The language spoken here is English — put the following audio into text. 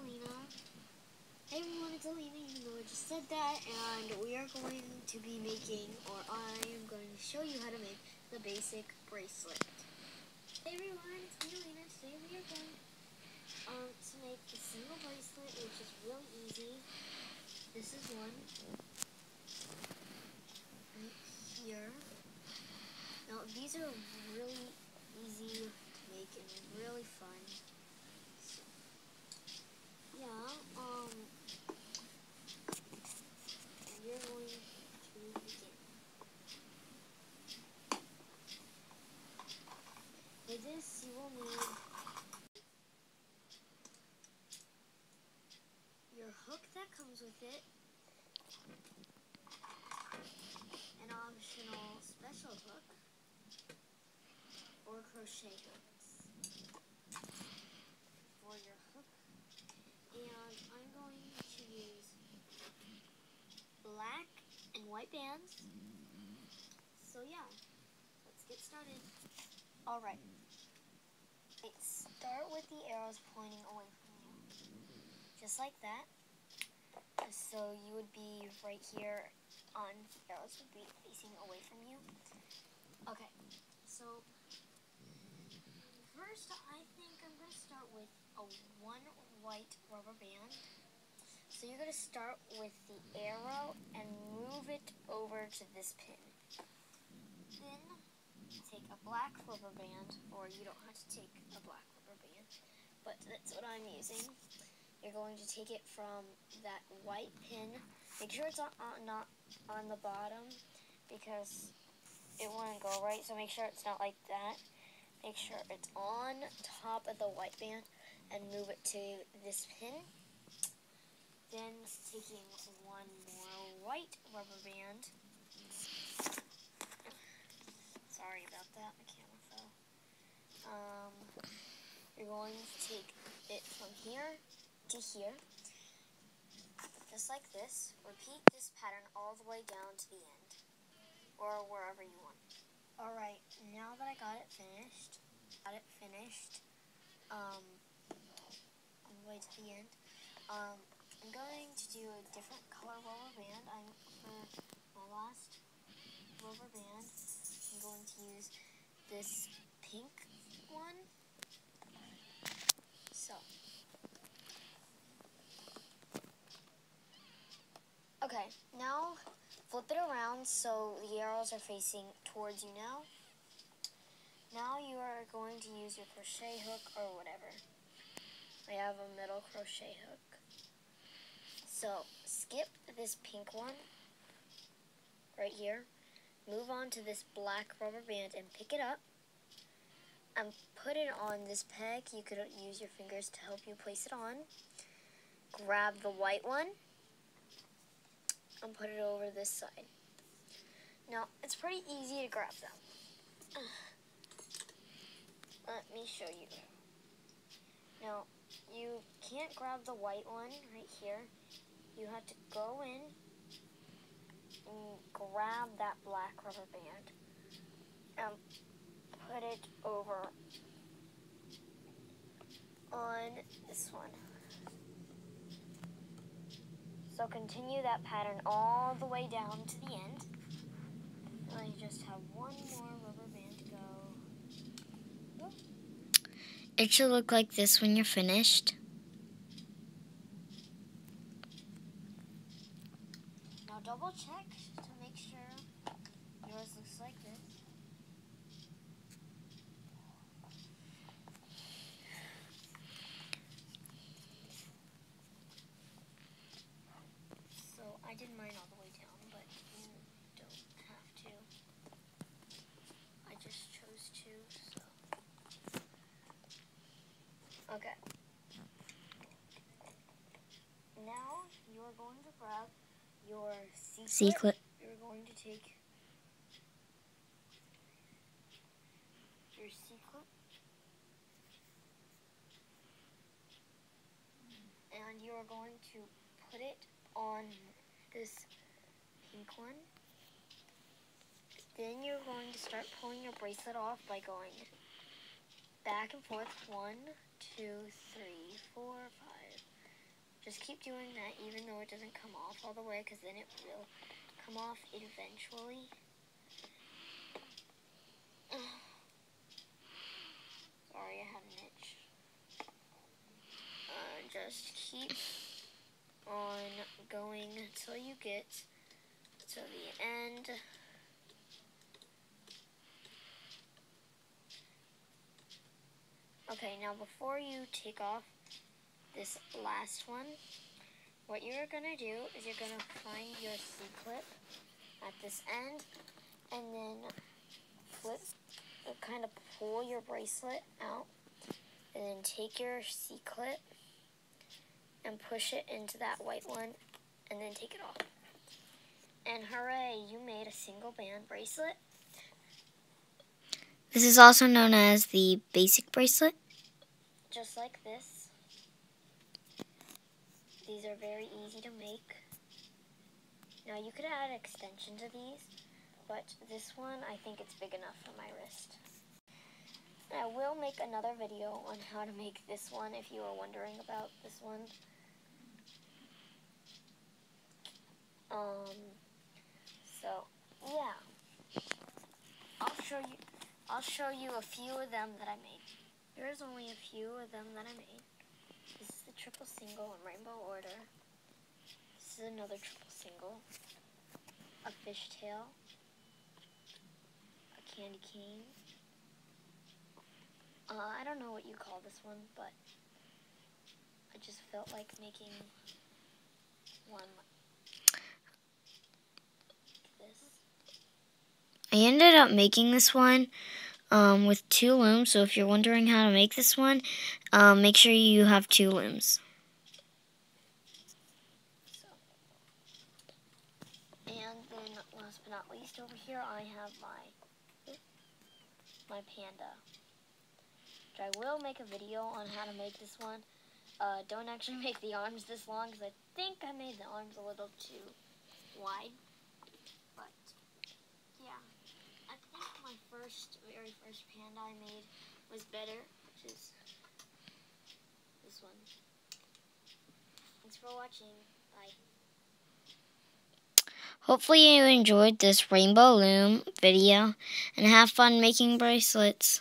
Alina. Hey everyone, it's Alina, even though I just said that, and we are going to be making, or I am going to show you how to make the basic bracelet. Hey everyone, it's me. Today we are going um, to make a single bracelet, which is really easy. This is one. Right here. Now these are really easy to make and really fun. So, yeah, um, we're going to begin. For this, you will need your hook that comes with it, an optional special hook, or crochet hooks for your hook. And I'm going to use black and white bands. So yeah, let's get started. Alright. Start with the arrows pointing away from you. Just like that. So you would be right here on arrows would be facing away from you. Okay, so First, I think I'm going to start with a one white rubber band. So you're going to start with the arrow and move it over to this pin. Black rubber band, or you don't have to take a black rubber band, but that's what I'm using. You're going to take it from that white pin. Make sure it's not on, not on the bottom because it wouldn't go right, so make sure it's not like that. Make sure it's on top of the white band and move it to this pin. Then taking one more white rubber band. Sorry about that, my camera fell. Um, you're going to take it from here to here. Just like this. Repeat this pattern all the way down to the end. Or wherever you want. Alright, now that I got it finished, got it finished, um, on the way to the end, um, I'm going to do a different color rubber band. I'm, for my last rubber band, I'm going to use this pink one. Okay, now Flip it around so the arrows are facing towards you now. Now you are going to use your crochet hook or whatever. I have a middle crochet hook. So skip this pink one right here. Move on to this black rubber band and pick it up. And put it on this peg. You could use your fingers to help you place it on. Grab the white one and put it over this side. Now, it's pretty easy to grab them. Let me show you. Now, you can't grab the white one right here. You have to go in and grab that black rubber band and put it over on this one. So continue that pattern all the way down to the end. And you just have one more rubber band to go. It should look like this when you're finished. Now double check to make sure yours looks like this. I did mine all the way down, but you don't have to. I just chose to, so. Okay. Now you're going to grab your C-clip. You're going to take your C-clip. And you are going to put it on this pink one. Then you're going to start pulling your bracelet off by going back and forth. One, two, three, four, five, Just keep doing that even though it doesn't come off all the way because then it will come off eventually. Sorry, I have an itch. Uh, just keep until you get to the end. Okay, now before you take off this last one, what you're to do is you're to find your C-clip at this end and then flip, uh, kind of pull your bracelet out and then take your C-clip and push it into that white one and then take it off. And hooray, you made a single band bracelet. This is also known as the basic bracelet. Just like this. These are very easy to make. Now you could add extension to these, but this one I think it's big enough for my wrist. I will make another video on how to make this one if you are wondering about this one. Um, so, yeah. I'll show you, I'll show you a few of them that I made. There's only a few of them that I made. This is the triple single in rainbow order. This is another triple single. A fishtail. A candy cane. Uh, I don't know what you call this one, but I just felt like making one I ended up making this one um, with two looms. So if you're wondering how to make this one, um, make sure you have two looms. And then last but not least over here I have my, my panda. Which I will make a video on how to make this one. Uh, don't actually make the arms this long because I think I made the arms a little too wide. My first, very first panda I made was better, which is this one. Thanks for watching. Bye. Hopefully you enjoyed this rainbow loom video and have fun making bracelets.